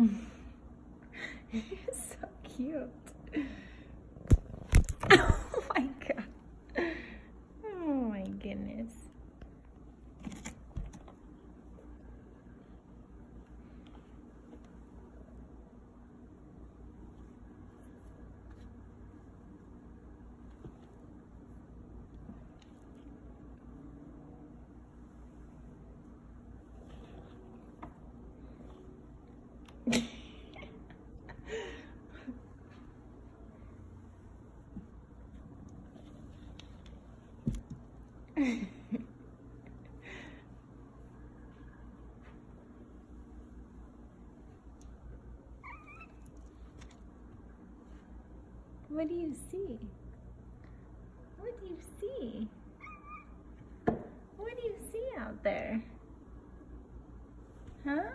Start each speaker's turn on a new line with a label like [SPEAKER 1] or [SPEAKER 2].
[SPEAKER 1] You're so cute. Oh my god. Oh my goodness. What do you see? What do you see? What do you see out there? Huh?